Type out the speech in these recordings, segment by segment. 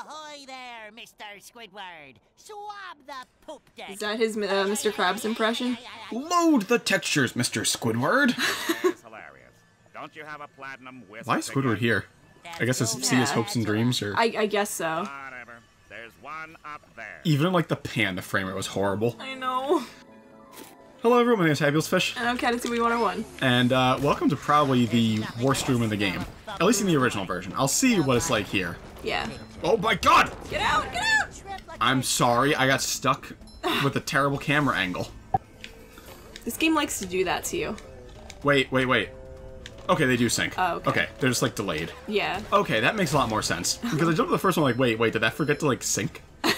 Ahoy there, Mr. Squidward. Swab the poop deck. Is that his uh, Mr. Krabs impression? Load the textures, Mr. Squidward. It's hilarious. Don't you have a platinum wisp? Why is Squidward here? I guess it's to see his hopes and dreams, or I, I guess so. Whatever. There's one up there. even in, like the pan, the frame it was horrible. I know. Hello, everyone. My name is Fabulous Fish, And I'm Catatouille 101. and uh, welcome to probably the worst room in the game, at least in the original version. I'll see what it's like here. Yeah. Oh my God! Get out! Get out! I'm sorry, I got stuck with a terrible camera angle. This game likes to do that to you. Wait, wait, wait. Okay, they do sync. Oh, okay. they're just like delayed. Yeah. Okay, that makes a lot more sense. Because I jumped to the first one like, wait, wait, did that forget to like sync?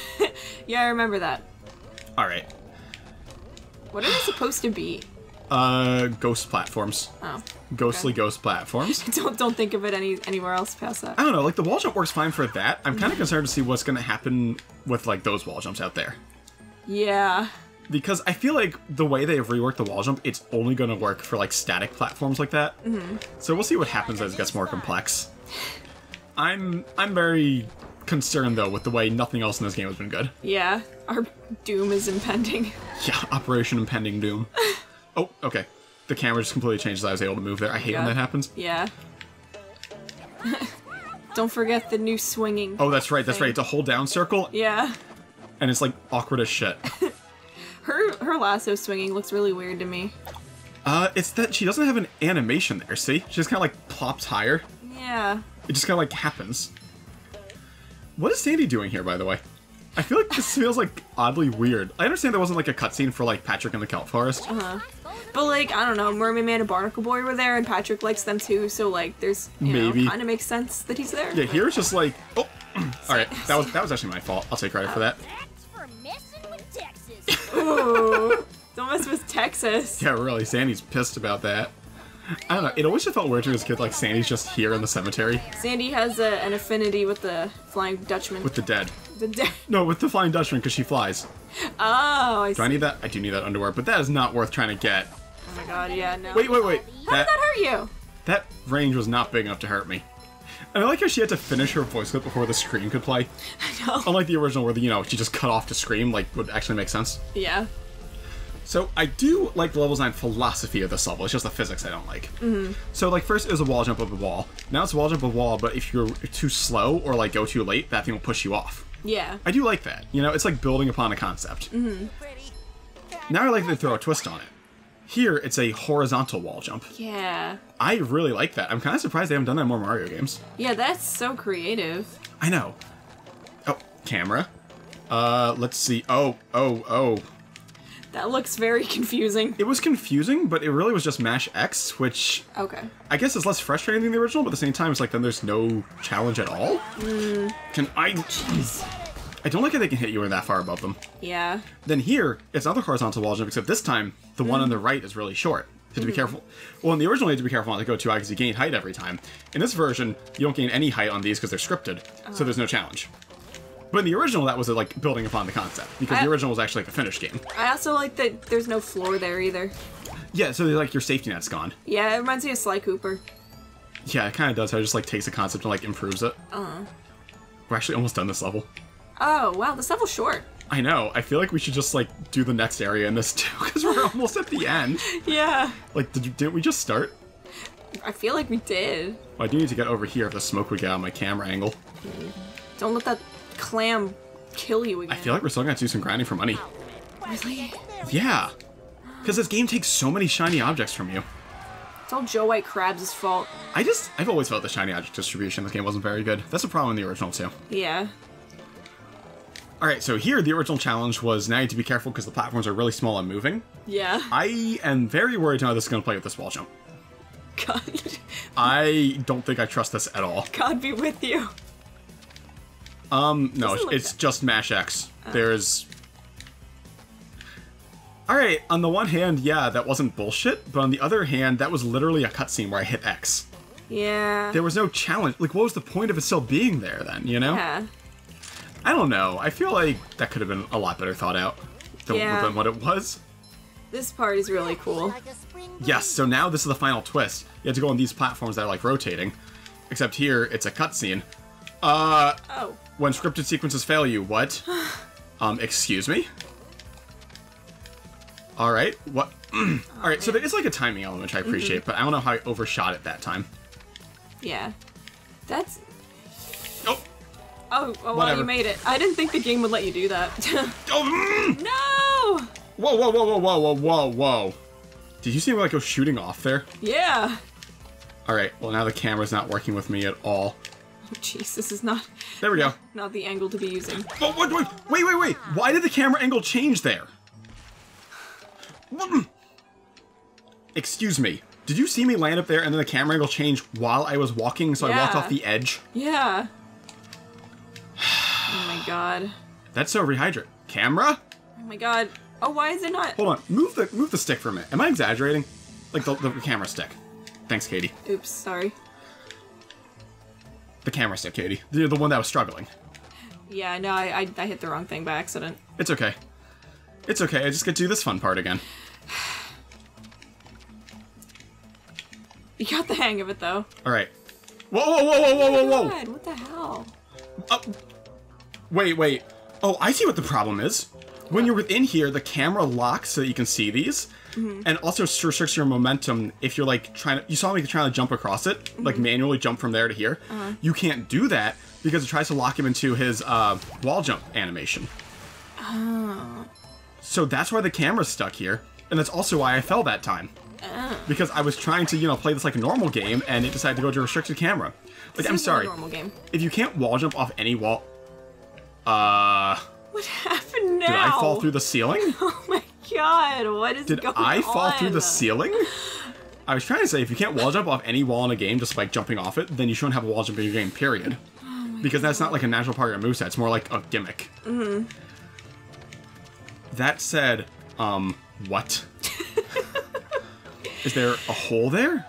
Yeah, I remember that. Alright. What are they supposed to be? Uh, ghost platforms. Oh. Ghostly ghost platforms. Don't don't think of it any anywhere else past that. I don't know, like the wall jump works fine for that. I'm kind of concerned to see what's going to happen with like those wall jumps out there. Yeah. Because I feel like the way they've reworked the wall jump, it's only going to work for like static platforms like that. Mm-hmm. So we'll see what happens as it gets more complex. I'm I'm very concerned though with the way nothing else in this game has been good. Yeah. Our doom is impending. Yeah, Operation Impending Doom. oh, okay. The camera just completely changed as I was able to move there. I hate when that happens. Yeah. don't forget the new swinging. Oh, that's right, that's thing. right. It's a hold down circle, Yeah. and it's like awkward as shit. Her her lasso swinging looks really weird to me. Uh, it's that she doesn't have an animation there, see? She just kind of like plops higher. Yeah. It just kind of like happens. What is Sandy doing here, by the way? I feel like this feels like oddly weird. I understand there wasn't like a cutscene for like Patrick in the Kelp Forest. Uh-huh. But like, I don't know, Mermaid Man and Barnacle Boy were there and Patrick likes them too, so like there's you Maybe. know, kinda makes sense that he's there. Yeah, here it's just like, oh, all right, that was that was actually my fault. I'll take credit for that. That's for messing with Texas. Ooh. Don't mess with Texas. Yeah, really, Sandy's pissed about that. I don't know. It always just felt weird to me as a kid, like Sandy's just here in the cemetery Sandy has a, an affinity with the Flying Dutchman. with the dead. the de- No, with the Flying Dutchman because she flies. oh, I Do see. Do I need that? I do need that underwear, but that is not worth trying to get. Oh my god, yeah, no. Wait, wait, wait. How did that hurt you? That range was not big enough to hurt me. And I like how she had to finish her voice clip before the scream could play. I know. Unlike the original where, the, you know, she just cut off to scream, like, would actually make sense. Yeah. So I do like the level design philosophy of this level. It's just the physics I don't like. Mm-hmm. So like first it was a wall jump up a wall. Now it's a wall jump up a wall, but if you're too slow or like go too late, that thing will push you off. Yeah. I do like that. You know, it's like building upon a concept. Mm-hmm. Now I like they throw a twist on it. Here it's a horizontal wall jump. Yeah. I really like that. I'm kind of surprised they haven't done that in more Mario games. Yeah, that's so creative. I know. Oh, camera. Uh, let's see. Oh, oh, oh. That looks very confusing. It was confusing, but it really was just mash X, which Okay. I guess is less frustrating than the original, but at the same time, it's like then there's no challenge at all. Hmm. Can I? Jeez. I don't like how they can hit you when that far above them. Yeah. Then here, it's another horizontal wall jump, except this time the one on the right is really short. So you have to be hmm. careful. Well, in the original, you had to be careful not to go too high because you gain height every time. In this version, you don't gain any height on these because they're scripted, so oh. there's no challenge. But in the original, that was like building upon the concept because I- the original was actually like a finished game. I also like that there's no floor there either. Yeah, so like your safety net's gone. Yeah, it reminds me of Sly Cooper. Yeah, it kind of does. How it just like takes a concept and like improves it. Uh-huh. We're actually almost done this level. Oh, wow, this level's short. I know. I feel like we should just like do the next area in this too, because we're almost at the end. Yeah. Like, did, didn't we just start? I feel like we did. Well, I do need to get over here if the smoke would get out of my camera angle. Don't let that clam kill you again. I feel like we're still gonna have to do some grinding for money. Really? Yeah, because this game takes so many shiny objects from you. It's all Joe White Krabs' fault. I just, I've always felt the shiny object distribution in this game wasn't very good. That's a problem in the original too. Yeah. All right, so here the original challenge was now you have to be careful because the platforms are really small and moving. Yeah. I am very worried how this is gonna play with this wall jump. God. I don't think I trust this at all. God be with you. Um, no, Doesn't it's that- just mash X. There's. Alright, on the one hand, yeah, that wasn't bullshit, but on the other hand, that was literally a cutscene where I hit X. Yeah. There was no challenge. Like, what was the point of it still being there then, you know? Yeah. I don't know. I feel like that could have been a lot better thought out than, Yeah. than what it was. This part is really cool. Like a spring Yes, so now this is the final twist. You have to go on these platforms that are like rotating. Except here, it's a cutscene. Uh, Oh. when scripted sequences fail you, what? um, excuse me? Alright, what? Alright, so there is like a timing element, which I appreciate, but I don't know how I overshot it that time. Yeah. That's. Oh! Oh, oh well, you made it. I didn't think the game would let you do that. Oh! mm! no! Whoa, whoa, whoa, whoa, whoa, whoa, whoa, whoa. Did you see me like go shooting off there? Yeah. Alright, well now the camera's not working with me at all. Oh, jeez, this is not There we go. not the angle to be using. Oh, wait, wait, wait, wait, wait. Why did the camera angle change there? Excuse me. Did you see me land up there and then the camera angle changed while I was walking, so I walked off the edge? Yeah. oh my god. That's so rehydrate. Camera? Oh my god. Oh, why is it not? Hold on. Move the move the stick for a minute. Am I exaggerating? Like the, the camera stick. Thanks, Katie. Oops, sorry. The camera stick, Katie. The, the one that was struggling. Yeah, no, I, I, I hit the wrong thing by accident. It's okay. It's okay. I just get to do this fun part again. You got the hang of it, though. All right. Whoa, whoa, whoa, whoa, whoa, whoa, whoa! What the hell? Oh, wait, wait. Oh, I see what the problem is. When you're within here, the camera locks so that you can see these, and also restricts your momentum if you're like trying to. You saw me trying to jump across it, like manually jump from there to here. You can't do that because it tries to lock him into his uh, wall jump animation. Oh. So that's why the camera's stuck here, and that's also why I fell that time. Because I was trying to, you know, play this like a normal game, and it decided to go to a restricted camera. Like, This I'm sorry normal game. if you can't wall jump off any wall uh What happened now? did i fall through the ceiling Oh my god, what is did going on? Did i fall through the ceiling i was trying to say if you can't wall jump off any wall in a game just like jumping off it then you shouldn't have a wall jump in your game period Oh because that's not like a natural part of your moveset it's more like a gimmick mm-hmm. that said um what is there a hole there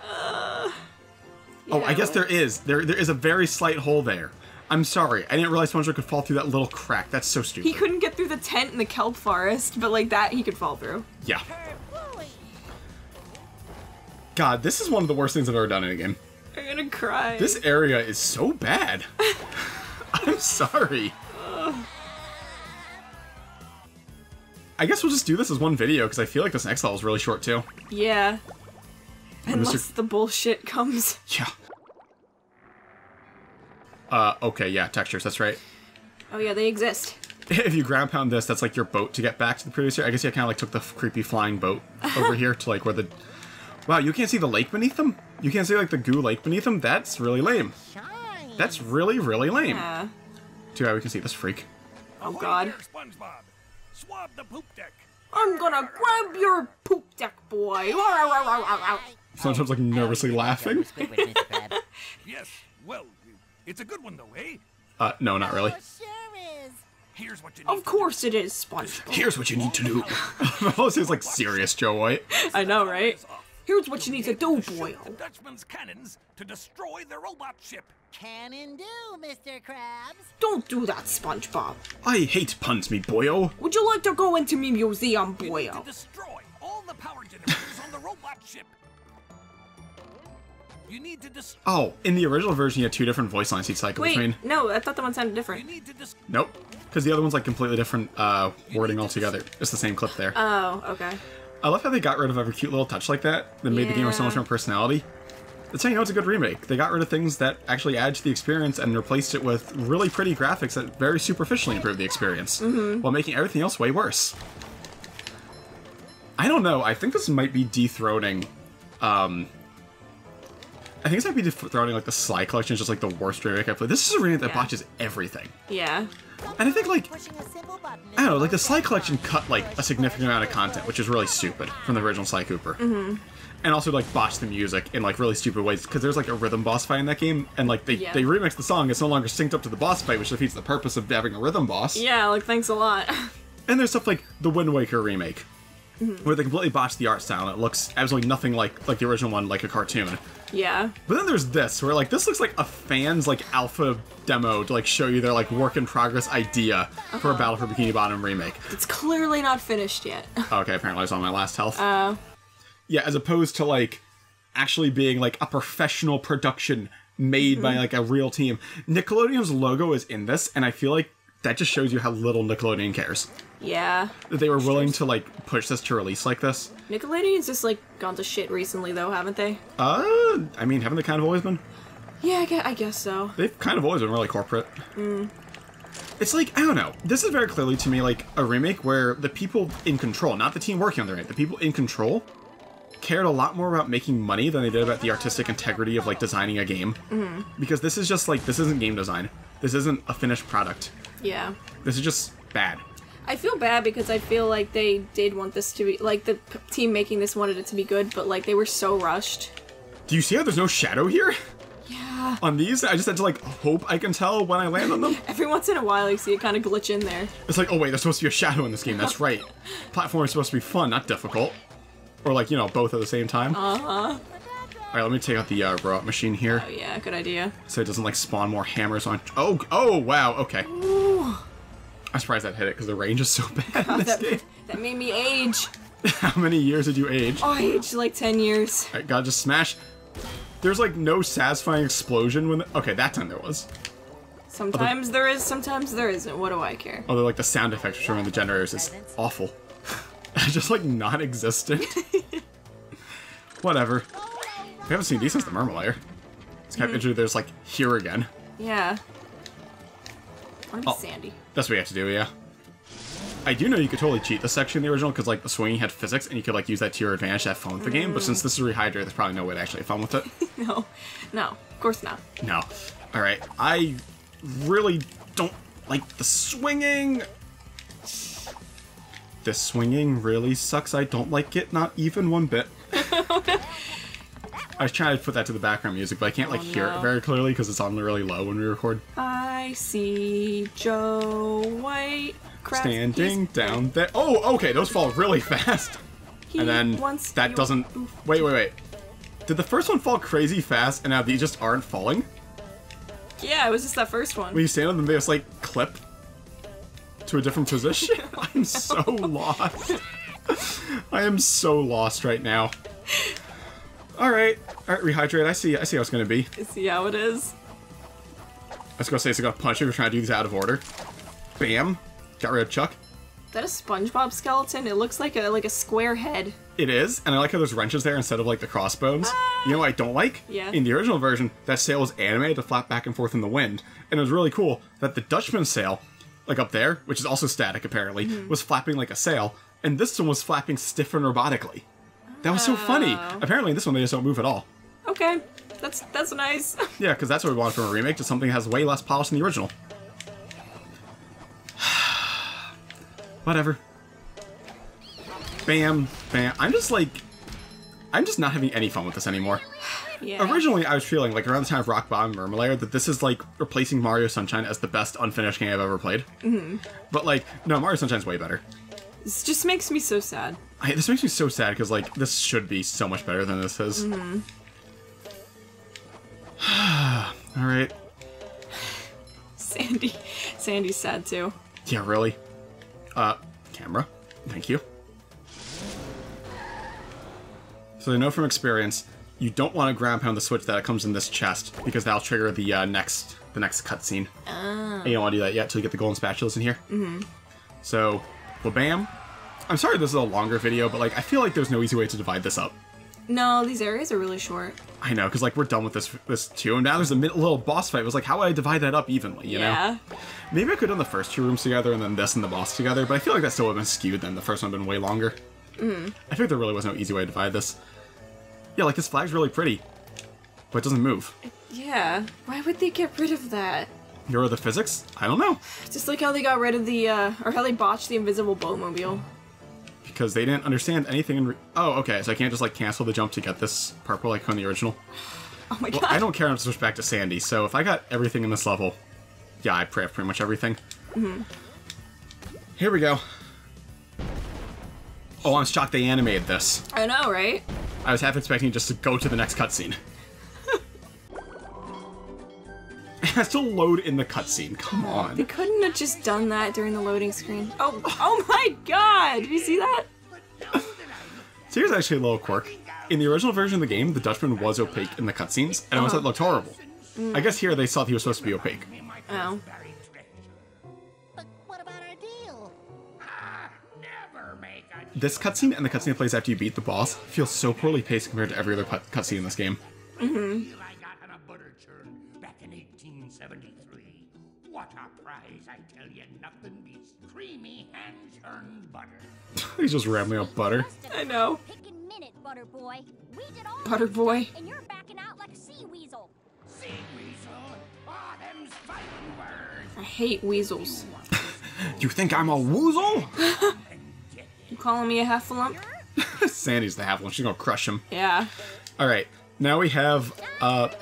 Oh, I guess there is. There, there is a very slight hole there. I'm sorry. I didn't realize SpongeBob could fall through that little crack. That's so stupid. He couldn't get through the tent in the kelp forest, but like that he could fall through. Yeah. God, this is one of the worst things I've ever done in a game. I'm gonna cry. This area is so bad. I'm sorry. I guess we'll just do this as one video because I feel like this next level is really short too. Yeah. Unless Mr. the bullshit comes. Yeah. Uh, okay, yeah, textures, that's right. Oh yeah, they exist. If you ground pound this, that's like your boat to get back to the previous area. I guess you kind of like took the f- creepy flying boat over here to like where the. Wow, you can't see the lake beneath them. You can't see like the goo lake beneath them. That's really lame. Shine. That's really really lame. Yeah. Too bad we can see this freak. Oh Ahoy god. there, SpongeBob. Swab the poop deck. I'm gonna grab your poop deck boy. Sometimes like nervously laughing. Squidward, Mr. Krabs. Yes, well, it's a good one though, eh? Uh, no, not really. Sure is. Here's what you need. Of course it is, SpongeBob. Here's what you need to do. This is like serious Joe White. I know, right? Here's what you need to do, To shoot boy. The Dutchman's cannons to destroy the robot ship. Cannon do, Mr. Krabs. Don't do that, SpongeBob. I hate puns, me boyo. Would you like to go into me museum, You need to boyo? destroy all the power generators on the robot ship. You need to destroy. Oh, in the original version, you had two different voice lines he'd cycle Wait, between. no, I thought the one sounded You different. need to destroy. Nope, because the other one's like completely different uh, wording altogether. It's the same clip there. Oh, okay. I love how they got rid of every cute little touch like that that made the game have so much more personality. That's how you know it's a good remake. They got rid of things that actually add to the experience and replaced it with really pretty graphics that very superficially improve the experience, while making everything else way worse. I don't know. I think this might be dethroning. Um, I think this might be throwing like the Sly Collection, is just like the worst remake I've played. This is a remake that Yeah. botches everything, Yeah. and I think like Pushing a simple button. I don't know, like the Sly Collection cut like a significant amount of content, which is really stupid from the original Sly Cooper. Mm-hmm. And also like botched the music in like really stupid ways because there's like a rhythm boss fight in that game, and like they Yeah. they remixed the song. It's no longer synced up to the boss fight, which defeats the purpose of having a rhythm boss. Yeah, like, thanks a lot. And there's stuff like the Wind Waker remake, Mm-hmm. where they completely botched the art style and it looks absolutely nothing like like the original one, like a cartoon. Yeah. But then there's this, where like this looks like a fan's like alpha demo to like show you their like work in progress idea for Uh-huh. a Battle for Bikini Bottom remake. It's clearly not finished yet. Okay, apparently I was on my last health. Oh. yeah, as opposed to like actually being like a professional production made by like a real team. Nickelodeon's logo is in this, and I feel like that just shows you how little Nickelodeon cares. Yeah. That they were willing to like push this to release like this. Nickelodeon's just like gone to shit recently, though, haven't they? Uh, I mean, haven't they kind of always been? Yeah, I guess, I guess so. They've kind of always been really corporate. It's like, I don't know. This is very clearly to me like a remake where the people in control, not the team working on the remake, the people in control cared a lot more about making money than they did about the artistic integrity of like designing a game. Because this is just like, this isn't game design. This isn't a finished product. Yeah. This is just bad. I feel bad because I feel like they did want this to be like the p- team making this wanted it to be good, but like they were so rushed. Do you see how there's no shadow here? Yeah. On these, I just had to like hope I can tell when I land on them. Every once in a while, you see it kind of glitch in there. It's like, oh wait, there's supposed to be a shadow in this game. That's right. Platform is supposed to be fun, not difficult. Or like, you know, both at the same time. Uh huh. Alright, let me take out the uh, robot machine here Oh yeah, good idea. so it doesn't like spawn more hammers on. Oh, oh wow, okay. Ooh, I'm surprised that hit it because the range is so bad in oh, this that, that made me age. How many years did you age? Oh, I aged like ten years. Alright, gotta just smash. There's like no satisfying explosion when. Okay, that time there was. Sometimes there is, sometimes there isn't. What do I care? Oh, Although like the sound effects for showing the generators is awful. just like non-existent. Whatever. We haven't seen these since the Mermalair. It's kind of hmm. interesting. There's like here again. Yeah. I'm Oh. Sandy. That's what you have to do, yeah. I do know you could totally cheat this section in the original because like the swinging had physics and you could like use that to your advantage to have fun with the game. But since this is rehydrated, there's probably no way to actually have fun with it. No, no, of course not. no. All right. I really don't like the swinging. This swinging really sucks. I don't like it, not even one bit. I was trying to put that to the background music, but I can't like Oh, hear it very clearly because it's on really low when we record. Uh, I see Joe White Standing down there. Oh, okay, those fall really fast. he and then that doesn't. Oof. Wait, wait, wait. Did the first one fall crazy fast, and now these just aren't falling? Yeah, it was just that first one. When you stand on them, they just like clip to a different position. I'm so lost. I am so lost right now. All right, all right, rehydrate. I see. I see how it's gonna be. I see how it is. I was gonna say it's gonna punch if you're trying to do these out of order. Bam. Got rid of Chuck. Is that a SpongeBob skeleton? It looks like a like a square head. It is, and I like how there's wrenches there instead of like the crossbones. Ah. You know what I don't like? Yeah. In the original version, that sail was animated to flap back and forth in the wind, and it was really cool that the Dutchman sail, like up there, which is also static apparently, mm-hmm. was flapping like a sail, and this one was flapping stiff and robotically. That was so funny. Oh. Apparently, in this one they just don't move at all. Okay, that's that's nice. Yeah, because that's what we want from a remake to something that has way less polish than the original. Whatever. Bam, bam. I'm just like, I'm just not having any fun with this anymore. yeah. Originally, I was feeling like around the time of Rock Bottom Mermalair that this is like replacing Mario Sunshine as the best unfinished game I've ever played. Mm-hmm. But like, no, Mario Sunshine's way better. This just makes me so sad. I, this makes me so sad because like this should be so much better than this is. All right. Sandy, Sandy's sad too. Yeah, really. Uh, camera. Thank you. So I know from experience, you don't want to ground pound the switch that comes in this chest because that'll trigger the uh, next the next cutscene. And you don't want to do that yet till you get the golden spatulas in here. Mm-hmm. So, well, bam. I'm sorry this is a longer video, but like I feel like there's no easy way to divide this up. No, these areas are really short. I know, because like we're done with this this two, and now there's a little boss fight. It was like, how would I divide that up evenly? You know? yeah. know? Maybe I could have done the first two rooms together and then this and the boss together, but I feel like that still would have been skewed then. The first one would have been way longer. Mm. I think there really was no easy way to divide this. Yeah, like this flag's really pretty, but it doesn't move. Yeah. Why would they get rid of that? Are the physics? I don't know. Just like how they got rid of the, uh, or how they botched the invisible boatmobile. Because they didn't understand anything in. Re- oh, okay, so I can't just like cancel the jump to get this purple like on the original. Oh my Well, god. I don't care enough to switch back to Sandy, so if I got everything in this level, yeah, I pray pretty much everything. Mm-hmm. Here we go. Oh, I'm shocked they animated this. I know, right? I was half expecting just to go to the next cutscene. has to load in the cutscene. Come on. They couldn't have just done that during the loading screen. Oh, oh my god! Did you see that? So here's actually a little quirk. In the original version of the game, the Dutchman was opaque in the cutscenes, and I always uh-huh. thought it looked horrible. Mm. I guess here they thought he was supposed to be opaque. Oh. But what about our deal? This cutscene and the cutscene that plays after you beat the boss feels so poorly paced compared to every other cutscene in this game. deal tell you, nothing beats creamy hand-churned butter. He's just rambling up butter. I know. Pickin' minute, butter boy. We did all Butter boy. and you're backing out like a sea weasel. Sea weasel, ah, them's fighting words. I hate weasels. You think I'm a woozle? You calling me a heffalump? Sandy's the half one. She's gonna crush him. Yeah. All right. Now we have. Uh, Better.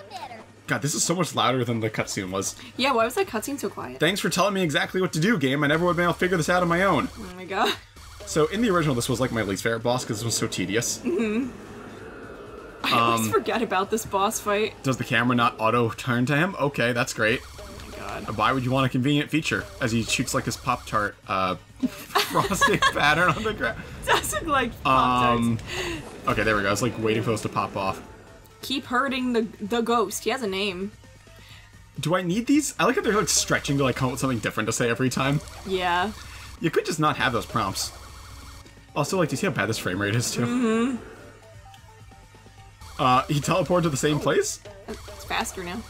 God, this is so much louder than the cutscene was. Yeah, why was that cutscene so quiet? Thanks for telling me exactly what to do, game. I never would have been able to figure this out on my own. Oh my god. So in the original, this was like my least favorite boss because this was so tedious. I always Um, forget about this boss fight. Does the camera not auto turn to him? Okay, that's great. Oh my god. Why would you want a convenient feature as he shoots like his Pop Tart uh, frosting pattern on the ground? Doesn't like pop Um, okay, there we go. I was like waiting for those to pop off. Keep hurting the the ghost. He has a name. Do I need these? I like how they're like stretching to like come up with something different to say every time. Yeah. You could just not have those prompts. Also, like, do you see how bad this frame rate is too? Mm-hmm. Uh, he teleported to the same place. It's faster now.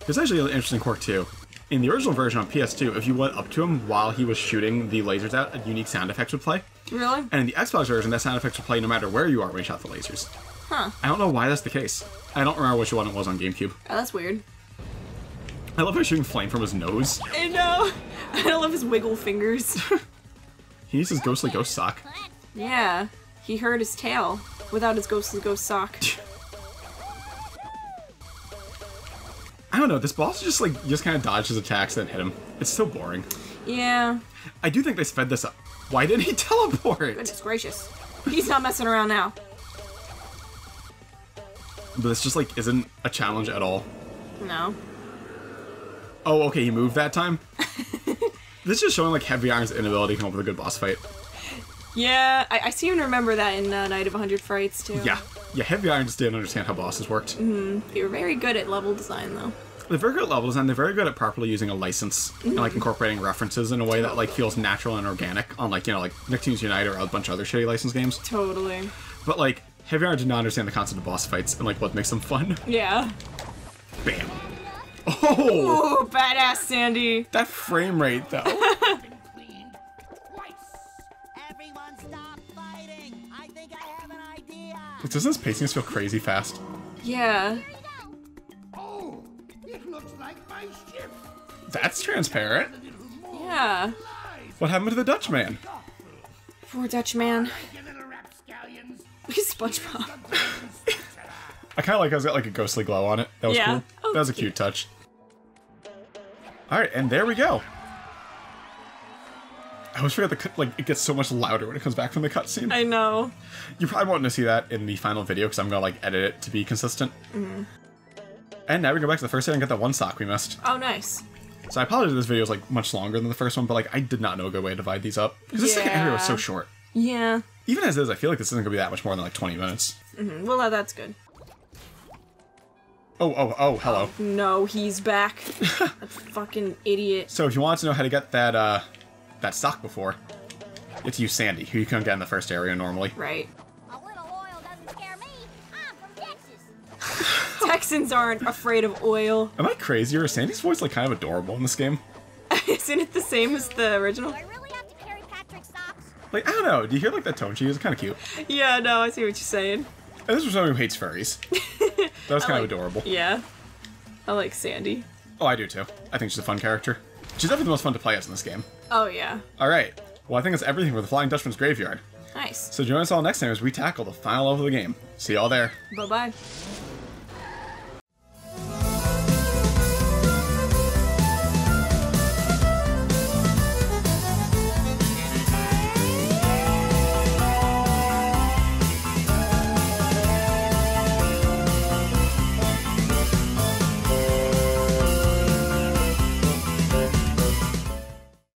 There's actually an interesting quirk too. In the original version on PS2, if you went up to him while he was shooting the lasers out, a unique sound effect would play. Really? And in the Xbox version, that sound effect would play no matter where you are when you shot the lasers. Huh. I don't know why that's the case. I don't remember which one it was on GameCube. Oh, that's weird. I love how he's shooting flame from his nose. I know. I love his wiggle fingers. He needs his ghostly ghost sock. yeah. He hurt his tail without his ghostly ghost sock. I don't know, this boss just like just kind of dodged his attacks and hit him. It's so boring. Yeah. I do think they sped this up. Why didn't he teleport? Goodness gracious. He's not messing around now. But this just like isn't a challenge at all. No. Oh, okay, he moved that time. this is showing like Heavy Iron's inability to come up with a good boss fight. Yeah, I, I seem to remember that in uh, Night of a Hundred Frights too. Yeah, yeah, Heavy Iron just didn't understand how bosses worked. Mm, They were very good at level design though. They're very good at level design. They're very good at properly using a license and like incorporating references in a way that like feels natural and organic. On like you know like Nicktoons Unite or a bunch of other shitty license games. Totally. But like Heavy Iron did not understand the concept of boss fights and like what makes them fun. Yeah. Bam. Oh, Ooh, badass Sandy. that frame rate though. Been cleaned twice. Everyone stop fighting! I think I have an idea! Doesn't this pacing feel crazy fast? Yeah. Oh, it looks like my ship. That's transparent. Yeah. What happened to the Dutchman? Poor Dutch man. You little rapscallions. SpongeBob. I kind of like how it's got like a ghostly glow on it. That was Yeah. cool. Oh, that was a cute touch. All right, and there we go. I always forget the like it gets so much louder when it comes back from the cutscene. I know. You probably won't to see that in the final video because I'm gonna like edit it to be consistent. Mm-hmm. And now we go back to the first day and get that one sock we missed. Oh, nice. So I apologize. This video is like much longer than the first one, but like I did not know a good way to divide these up because this second area was so short. Yeah. Even as is, I feel like this isn't gonna be that much more than like 20 minutes. Well, uh, that's good. Oh, oh, oh, hello. No, he's back. that fucking idiot. So if you want to know how to get that uh that sock before, it's you have to use Sandy, who you couldn't get in the first area normally. Right. A little oil doesn't scare me. I'm from Texas. Texans aren't afraid of oil. Am I crazy or is Sandy's voice like kind of adorable in this game? Isn't it the same as the original? Like I don't know. Do you hear like that tone she uses? Kind of cute. Yeah, no, I see what you're saying. And this was someone who hates furries. That was kind like- of adorable. Yeah. I like Sandy. Oh, I do too. I think she's a fun character. She's definitely the most fun to play as in this game. Oh, yeah. All right. Well, I think that's everything for the Flying Dutchman's Graveyard. Nice. So join us all next time as we tackle the final level of the game. See y'all there. Bye bye.